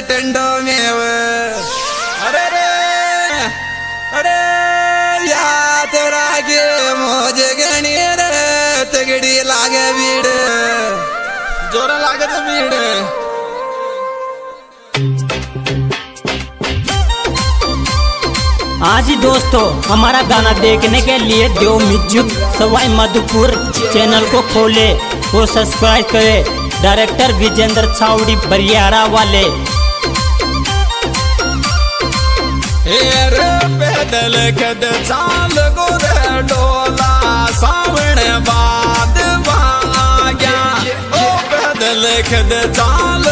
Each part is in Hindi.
टंडो में अरे रे, अरे, या तेरा के मोज रे, तगड़ी लागे भीड़। ज़ोर लागे तो भीड़। आज दोस्तों, हमारा गाना देखने के लिए देव म्यूज़िक सवाई मधुपुर चैनल को खोले और सब्सक्राइब करें। डायरेक्टर विजेंद्र छावड़ी, बरियारा वाले। हेर पैदल कद चाल गोरे डोला सावण बाद गया ओ पैदल कद चाल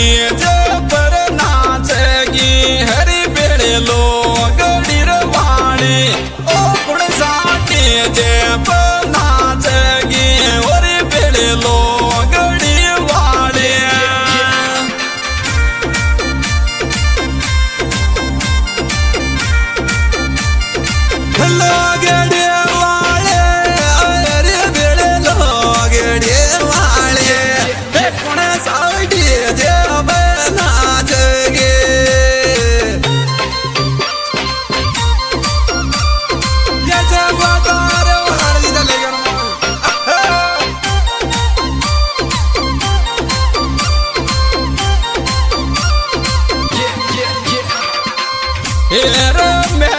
yeah.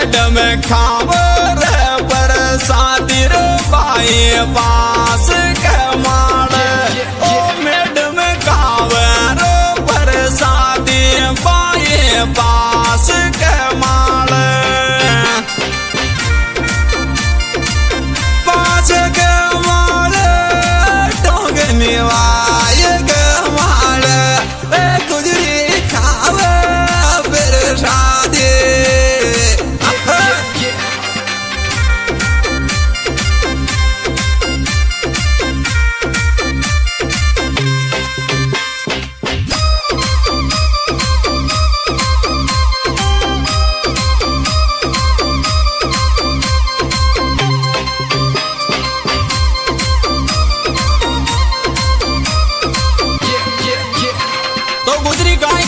मैडम खावर पर सातिर बाई पास कमाल ओ मैडम खावर पर सातिर बाई पास कमाल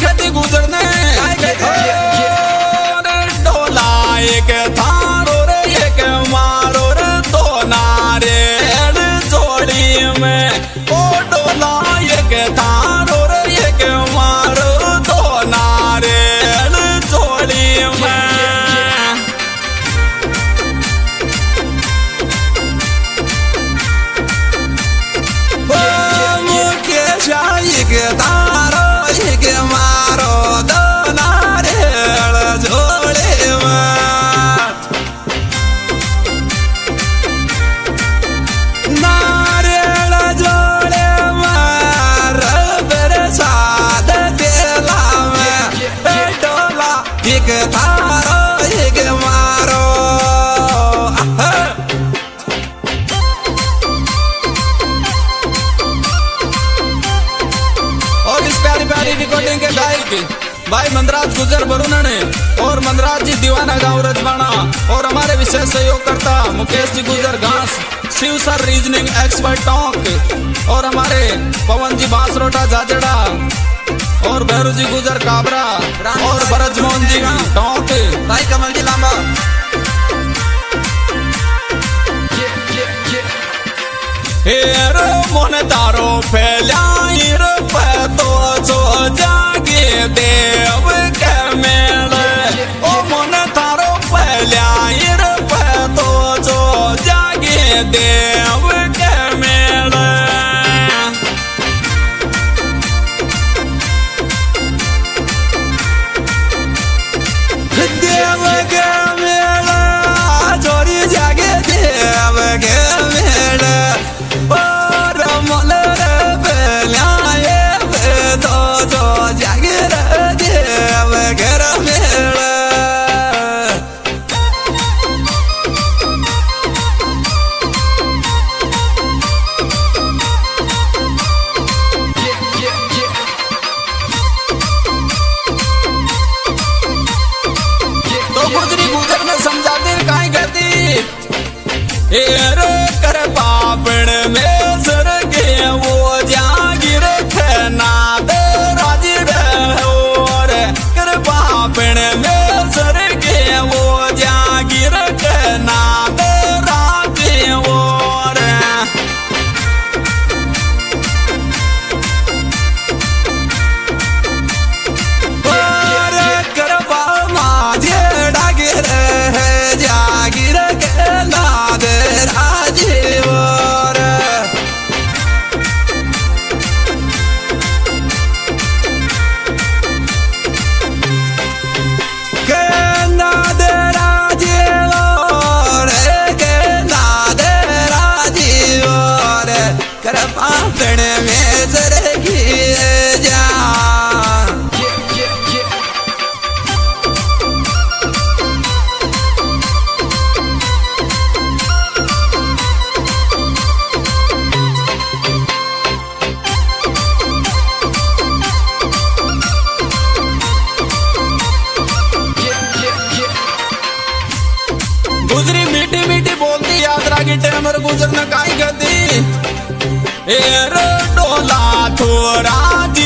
गुजरने अरे के। भाई मंदराज गुजर वरुणा ने और मंदराज जी दीवाना गाँव रजवाना और हमारे विशेष सहयोग करता मुकेश जी गुजर घास। Shiv sir reasoning expert talk. और हमारे पवन जी बांसरोटा जाजड़ा। और भैरू जी गुजर काबरा। और भरत मोहन जी टॉक। भाई कमल जी लांबा। ए रो मन तारो फैला। there. गुजरी मीठी मीठी बोलती यात्रा की टेमर गुजरना काई गती। राग